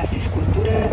Las esculturas